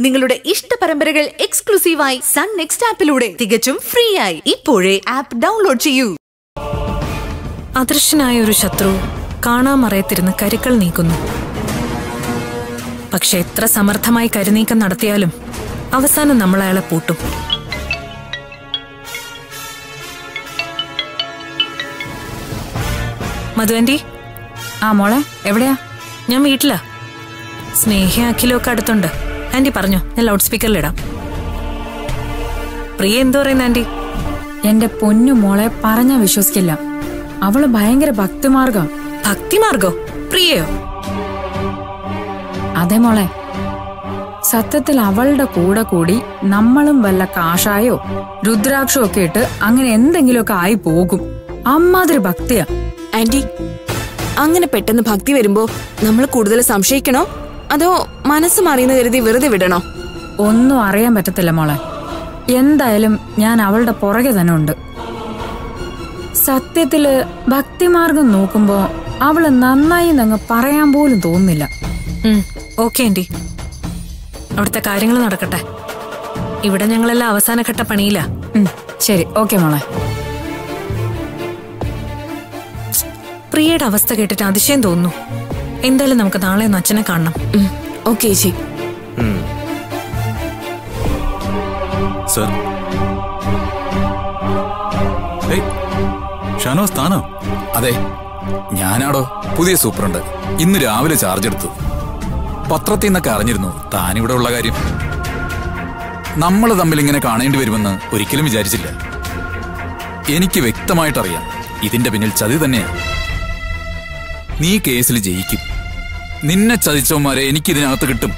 നിങ്ങളുടെ ഇഷ്ട പരമ്പരകൾ എക്സ്ക്ലൂസീവായി സൺ നെക്സ്റ്റ് ആപ്പിലൂടെ തികച്ചും ഫ്രീ ആയി ഇപ്പോഴേ ആപ്പ് ഡൗൺലോഡ് ചെയ്യൂ. അദൃശ്യനായ ഒരു ശത്രു കാണാമറയത്തിരുന്ന് കരുക്കൾ നീക്കുന്നു. പക്ഷെ എത്ര സമർത്ഥമായി കരുനീക്കം നടത്തിയാലും അവസാനം നമ്മൾ അയാളെ പൂട്ടും. മധുവന്റി ആ മോളെ എവിടെയാ? ഞാൻ വീട്ടിലാ. സ്നേഹ അഖിലൊക്കെ അടുത്തുണ്ട്. ആന്റി പറഞ്ഞോ ഞാൻ ലൗഡ് സ്പീക്കറിലിടാം. പ്രിയ എന്തു പറയുന്ന ആന്റി? എന്റെ പൊന്നു മോളെ പറഞ്ഞാ വിശ്വസിക്കില്ല. അവൾ ഭയങ്കര ഭക്തിമാർഗം. ഭക്തിമാർഗോ? പ്രിയയോ? അതെ മോളെ. സത്യത്തിൽ അവളുടെ കൂടെ കൂടി നമ്മളും വല്ല കാഷായോ രുദ്രാക്ഷോ ഒക്കെ ഇട്ട് അങ്ങനെ എന്തെങ്കിലുമൊക്കെ ആയി പോകും. അമ്മാതിരി ഭക്തിയാ. ആന്റി അങ്ങനെ പെട്ടെന്ന് ഭക്തി വരുമ്പോ നമ്മൾ കൂടുതൽ സംശയിക്കണോ? അതോ മനസ്സ് മറിയുന്ന കരുതി വെറുതെ വിടണോ? ഒന്നും അറിയാൻ പറ്റത്തില്ല മോളെ. എന്തായാലും ഞാൻ അവളുടെ പുറകെ തന്നെ ഉണ്ട്. സത്യത്തിൽ ഭക്തിമാർഗം നോക്കുമ്പോ അവൾ നന്നായി നങ്ങ് പറയാൻ പോലും തോന്നുന്നില്ല. Okay aunty. അവിടുത്തെ കാര്യങ്ങൾ നടക്കട്ടെ. ഇവിടെ ഞങ്ങളെല്ലാം അവസാനഘട്ട പണിയില്ല ശരി ഓക്കെ മോളെ. പ്രിയയുടെ അവസ്ഥ കേട്ടിട്ട് അതിശയം തോന്നുന്നു. എന്തായാലും നമുക്ക് നാളെ ഒന്ന് അച്ഛനെ കാണണം. ഓക്കെ ചേച്ചി. സർ. ഏയ് ഷാനോസ് താനോ അതെ. ഞാനാടോ. പുതിയ സൂപ്രണ്ട്. ഇന്ന് രാവിലെ ചാർജ് എടുത്തു. പത്രത്തിൽ നിന്നൊക്കെ അറിഞ്ഞിരുന്നു. താനിവിടെ ഉള്ള കാര്യം. നമ്മൾ തമ്മിൽ ഇങ്ങനെ കാണേണ്ടി വരുമെന്ന് ഒരിക്കലും വിചാരിച്ചില്ല. എനിക്ക് വ്യക്തമായിട്ടറിയാം. ഇതിന്റെ പിന്നിൽ ചതി തന്നെയാണ് നീ കേസിൽ ജയിക്കും. നിന്നെ ചതിച്ചവന്മാരെ എനിക്കിതിനകത്ത് കിട്ടും.